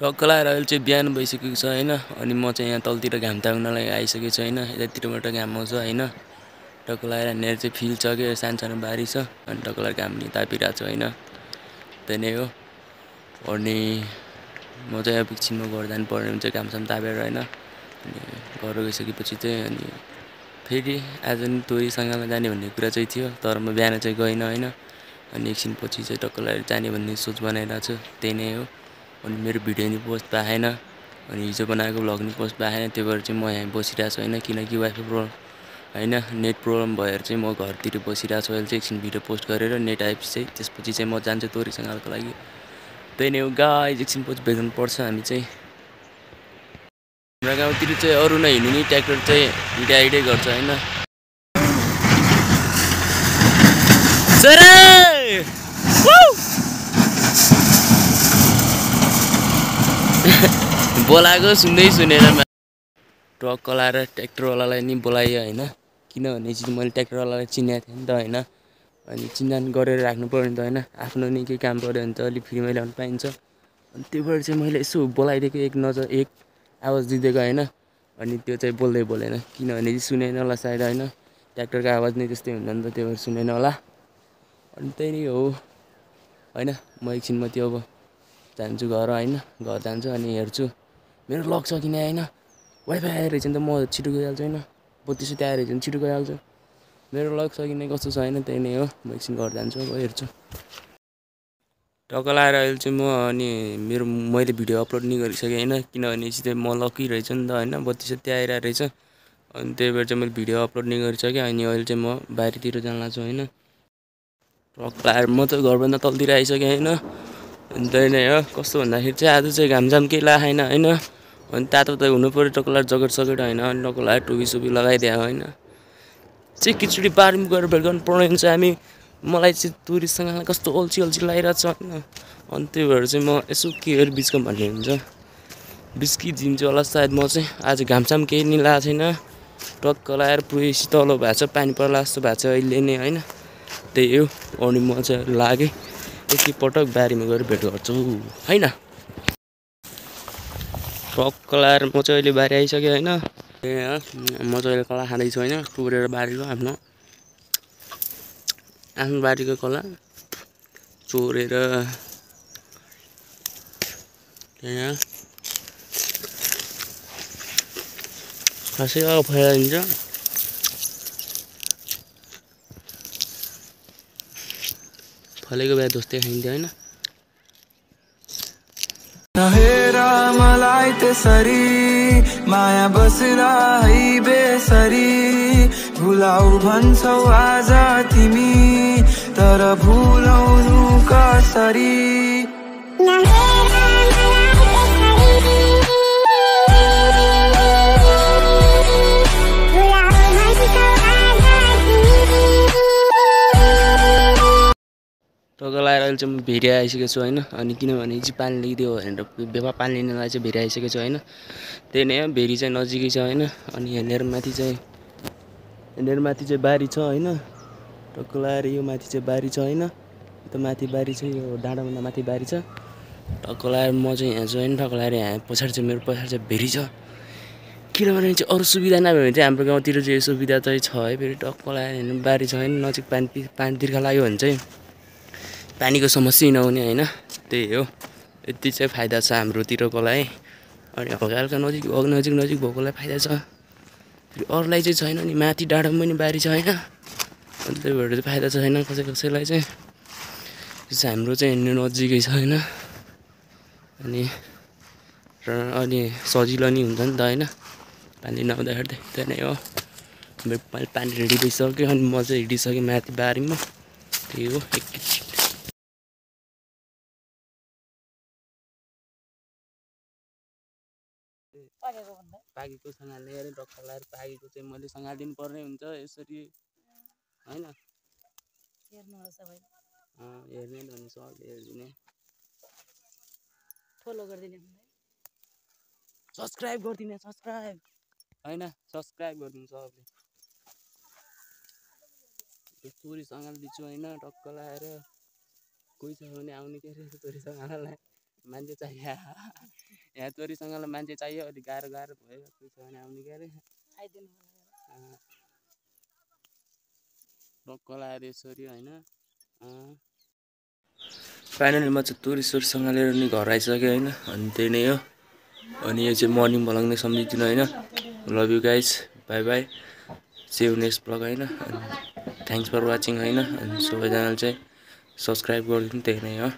टक्क लगाएर अहिले चाहिँ बिहान भइसकेको छ होइन? अनि म चाहिँ यहाँ तलतिर घाम ताप्नलाई आइसकेको छु होइन? यतातिरबाट घाम आउँछ होइन? टक्क लगाएर यहाँनिर चाहिँ फिल्ड छ कि सानो सानो बारी छ अनि टक्क लगाएर घाम तापिरहेको छु होइन? त्यही नै हो। अनि म चाहिँ अब एकछिनमा घर जानुपर्ने हुन्छ घामसाम तापेर होइन? अनि घर गइसकेपछि चाहिँ अनि फेरि आज नि तोरीसँगमा जाने भन्ने कुरा चाहिँ थियो तर म बिहान चाहिँ गइनँ होइन? अनि एकछिन पछि चाहिँ टक्क लगाएर जाने भन्ने सोच बनाइरहेको छु त्यही नै हो। अनि मेरो भिडियो नि पोस्ट पाएन अनि हिजो बनाएको भ्लग नि पोस्ट पाएन त्यो भएर चाहिँ म यहाँ बसिरहेको छु होइन? किनकि वाइफाई प्रब्लम होइन? नेट प्रब्लम भएर चाहिँ म घरतिर बसिरहेको छु अहिले चाहिँ एकछिन भिडियो पोस्ट गरेर नेट आएपछि चाहिँ त्यसपछि चाहिँ म जान्छु तोरीसँगको लागि। त्यही नै हो गाई एकछिन पछि भेट्नु पर्छ हामी चाहिँ। हाम्रो गाउँतिर चाहिँ अरू नै हिँड्ने ट्र्याक्टर चाहिँ हिँडा हिँडै गर्छ होइन? बोलाएको सुन्दै सुनेर ट्रक कलाएर ट्र्याक्टरवालालाई नि बोलाएँ होइन। किनभने चाहिँ मैले ट्र्याक्टरवालालाई चिनेको थिएँ नि त होइन। अनि चिन्जान गरेर राख्नु पऱ्यो नि त होइन। आफ्नो नि केही काम पऱ्यो भने त अलिक फ्रीमै ल्याउनु पाइन्छ। अनि त्यो भएर चाहिँ मैले यसो बोलाइदिएको एक नजर एक आवाज दिइदिएको होइन। अनि त्यो चाहिँ बोल्दै बोलेन। किनभने चाहिँ सुनेन होला सायद होइन। ट्र्याक्टरको आवाज नै त्यस्तै हुन्छ नि त त्यो भएर सुनेन होला। अनि त्यही नै हो। होइन म एकछिनमा त्यो अब जान्छु घर होइन। घर जान्छु अनि हेर्छु। मेरो लक छ कि नै होइन? वाइफाई आएर नि त म छिटो गइहाल्छु होइन। बत्ती सत्ती आएर भने छिटो गइहाल्छु। मेरो लक छ कि नै कस्तो छ होइन त्यही नै हो। म एकछिन घर जान्छु अब हेर्छु। टक्क लगाएर अहिले चाहिँ म अनि मेरो मैले भिडियो अपलोड नि गरिसकेँ होइन। किनभने चाहिँ म लकी रहेछु नि त होइन। बत्ती सत्ती आइरहेको रहेछ। अनि त्यही भएर चाहिँ मैले भिडियो अपलोड नि गरिसकेँ अनि अहिले चाहिँ म बाहिरतिर जान लाग्छु होइन। टक्क लगाएर म त घरभन्दा तलतिर आइसकेँ होइन। अनि त्यही नै हो। कस्तो भन्दाखेरि चाहिँ आज चाहिँ घामझाम केही लगाएन होइन। अनि तातो त हुनु पऱ्यो टक्क लगाएर जकेट सकेट होइन अनि लगाएर टोपी सोपी लगाइदियो होइन। चाहिँ खिचडी बारीमा गएर भेट गर्नु पर्ने हुन्छ हामी मलाई चाहिँ टुरिस्टसँग कस्तो अल्छी अल्छी लागिरहेको छ होइन। अनि त्यही भएर चाहिँ म यसो के अरे बिचको भन्ने हुन्छ। बिस्किदिन्छु होला सायद म चाहिँ। आज घामसाम केही नि लगाएको छैन। टक्क लगाएर पुरै शीतलो भएको छ पानी पर्ला जस्तो भएको छ अहिले नै होइन। त्यही हो अनि म चाहिँ लागेँ। एकैपटक बारीमा गएर भेट गर्छु होइन। टक्क लगाएर म चाहिँ अहिले बारी आइसकेँ होइन। ए म चाहिँ अहिले कला खाँदैछु होइन टुरेर बारीको आफ्नो। आफ्नो बारीको कला चोरेर। त्यहाँ खासै अब फैलाइदिन्छ फलेको बिहा जस्तै खाइन्थ्यो होइन। नहेर मलाई त्यसरी माया बस्दा है बेसरी। भुलाउ भन्छौ आज तिमी तर भुलाउनु कसरी? टक्क लगाएर अहिले चाहिँ म भेरी आइसकेको छु होइन। अनि किनभने चाहिँ पानी ल्याइदियो भनेर बेवा पानी लिनलाई चाहिँ भेरी आइसकेको छु होइन। त्यही नै भेरी चाहिँ नजिकै छ होइन। अनि यहाँनिर माथि चाहिँ यहाँनिर माथि चाहिँ बारी छ होइन। टक्क लगाएर यो माथि चाहिँ बारी छ होइन। यता माथि बारी छ यो डाँडाभन्दा माथि बारी छ। टक्क लगाएर म चाहिँ यहाँ छु होइन टक्क लगाएर यहाँ पछाडि चाहिँ मेरो पछाडि चाहिँ भेरी छ। किनभने चाहिँ अरू सुविधा नभए भने चाहिँ हाम्रो गाउँतिर चाहिँ यो सुविधा चाहिँ छ है। फेरि टक्क लगाएर बारी छ होइन नजिक पानी पानी तिर्खा लाग्यो भने चाहिँ। पानीको समस्या नहुने होइन? त्यही हो। यति चाहिँ फाइदा छ हाम्रोतिरको लागि अनि हल्का नजिक नजिक नजिक भएकोलाई फाइदा छ। फेरि अरूलाई चाहिँ छैन नि माथि डाँडामा पनि बारी छ होइन अनि त्यही भएर चाहिँ फाइदा छैन कसै कसैलाई चाहिँ। चाहिँ हाम्रो चाहिँ हिँड्नु नजिकै छ होइन। अनि र अनि सजिलो नि हुन्छ नि त होइन। पानी नहुँदाखेरि त्यही नै हो। मेरो पानी रेडी भइसक्यो अनि म चाहिँ हिँडिसकेँ माथि बारीमा। त्यही हो एकैछिन पाकेको सँगाल्ने अरे डक्का लगाएर पाकेको चाहिँ मैले सँगालिदिनु पर्ने हुन्छ यसरी होइन। सबै हेर्ने भने सबले हेरिदिने। फलो गरिदिने सब्सक्राइब गरिदिने सब्सक्राइब होइन सब्सक्राइब गरिदिनु सबले त्यो तोरी सँगालिदिन्छु होइन टक्क लगाएर कोही छ भने आउने के अरे तोरी सँगाल्नलाई मान्छे चाहियो। यहाँ तोरीसँगलाई मान्छे चाहियो अलिक गाह्रो गाह्रो भयो कोही छ भने आउने क्या अरे आइदिनु होला। टक्क लगाएर यसरी होइन? फाइनली म चाहिँ तोरी सोरीसँग लिएर नि घर आइसकेँ होइन? अनि त्यही नै हो। अनि यो चाहिँ मर्निङ भ्लग नै सम्झिदिनु होइन? Love you guys bye bye save next blog होइन? अनि थ्याङ्क्स फर वाचिङ होइन? अनि सबैजनाले चाहिँ सब्सक्राइब गरिदिनु त्यही नै हो।